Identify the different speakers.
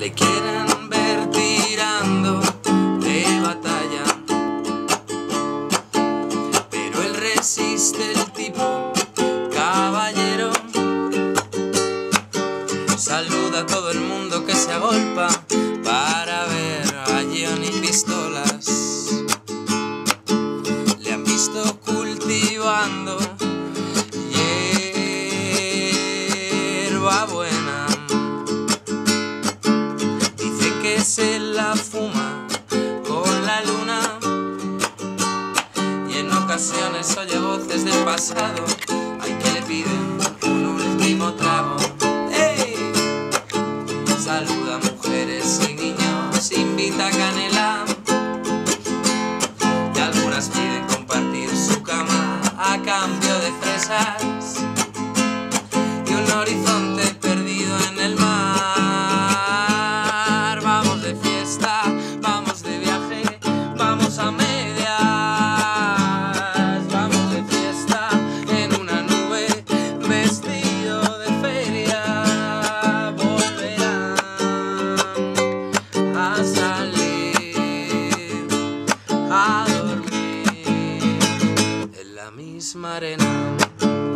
Speaker 1: le quieren ver tirando de batalla. Pero él resiste el tipo caballero. Saluda a todo el mundo que se agolpa para ver a Johnny Pistolas. Le han visto se la fuma con la luna y en ocasiones oye voces del pasado. Hay que le piden un último trago. ¡Ey! Saluda a mujeres y niños, invita a canela. Y algunas piden compartir su cama a cambio de fresas Maranhão.